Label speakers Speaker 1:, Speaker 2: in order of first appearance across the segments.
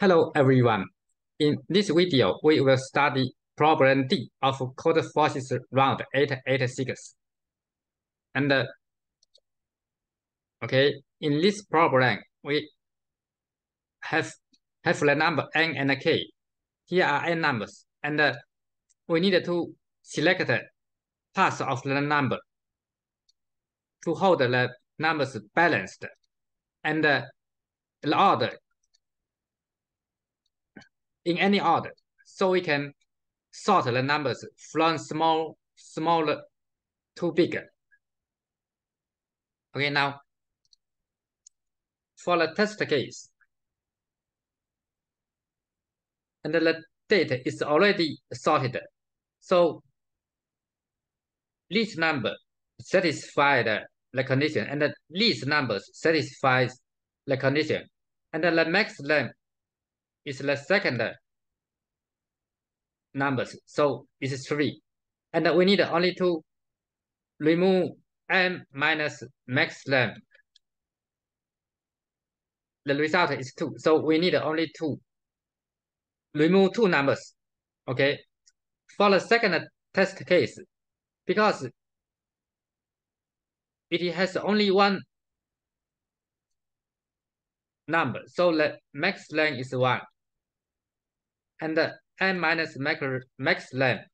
Speaker 1: Hello everyone. In this video, we will study problem D of Codeforces round 886. And uh, okay, in this problem, we have have the number n and k. Here are n numbers, and uh, we need to select parts of the number to hold the numbers balanced, and uh, the order in any order. So we can sort the numbers from small, smaller to bigger. Okay, now for the test case, and the data is already sorted. So this number satisfies the condition, and the least numbers satisfies the condition, and the max length is the second numbers. So it's three. And we need only to remove m minus max length. The result is two. So we need only two. Remove two numbers. Okay. For the second test case, because it has only one number, so the max length is one. And the n minus max, max length,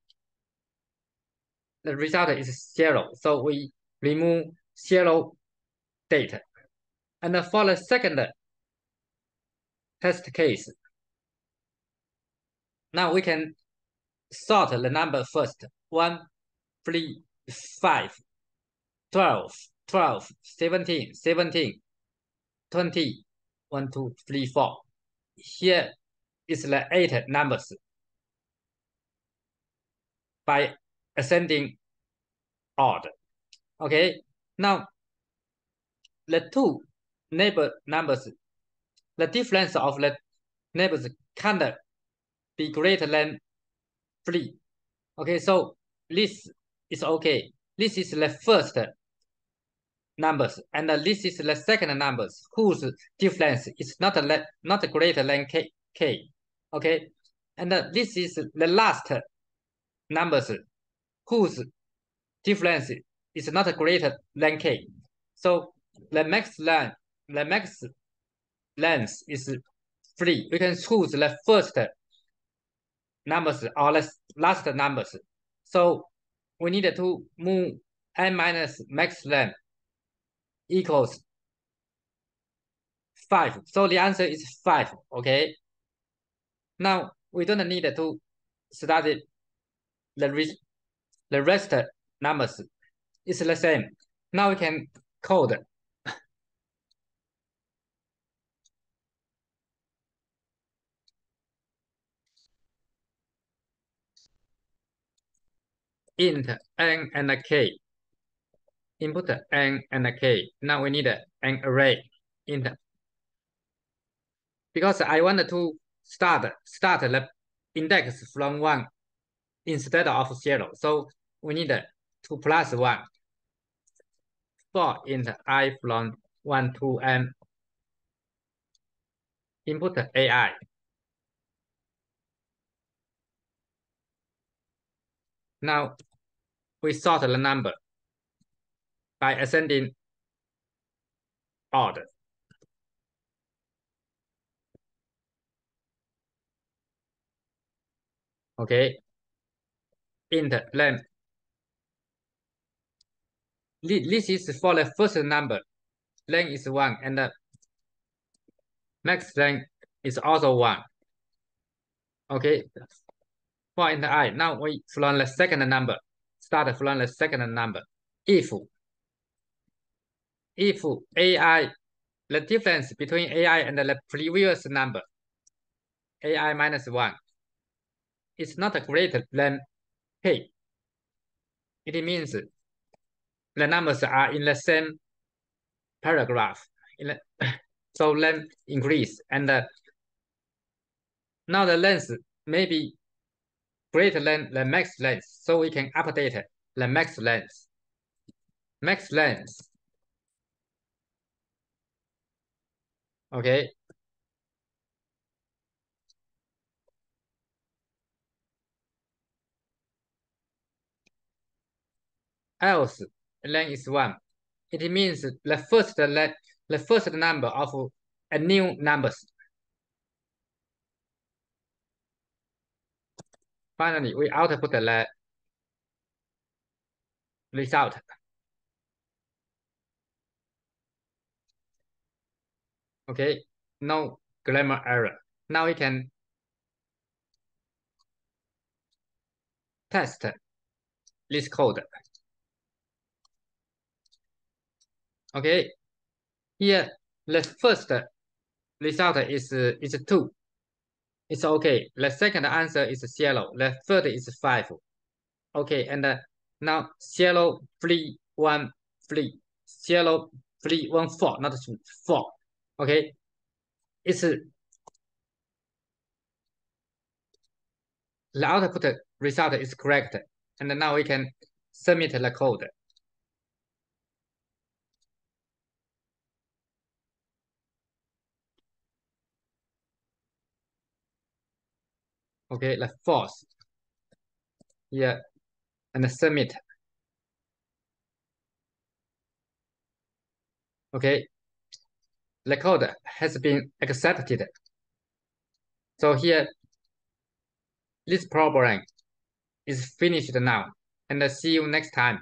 Speaker 1: the result is zero. So we remove zero data. And for the second test case, now we can sort the number first. 1, 3, 5, 12, 12, 17, 17, 20, 1, 2, 3, 4. Here is the eight numbers by ascending order. Okay, now the two neighbor numbers, the difference of the neighbors can't be greater than three. Okay, so this is okay. This is the first numbers, and this is the second numbers whose difference is not not greater than k. k. Okay, and this is the last numbers whose difference is not greater than k. So the max length, the max length is three. We can choose the first numbers or the last numbers. So we need to move n minus max length equals five. So the answer is five. Okay. Now we don't need to study the re the rest numbers is the same. Now we can code int n and k. Input n and k. Now we need an array int because I want to start start the index from one instead of zero. So we need two plus one. For int i from one to n. Input AI. Now we sort the number by ascending order. Okay. Int length. This is for the first number. Length is one and the max length is also one. Okay. For int i. Now we from the second number. Start from the second number. If if AI, the difference between AI and the previous number, AI minus 1, is not greater than k. It means the numbers are in the same paragraph. The, so length increase and uh, now the length may be greater than the max length. So we can update the max length. Max length. Okay. Else len is one. It means the first len, the first number of a new numbers. Finally, we output the result. Okay, no grammar error. Now we can test this code. Okay, here the first result is is two. It's okay. The second answer is zero. The third is five. Okay, and uh, now zero three one three zero three one four, not four. Okay, it's the output result is correct. And now we can submit the code. Okay, the false. Yeah, and submit. Okay, the code has been accepted. So here, this program is finished now, and I see you next time.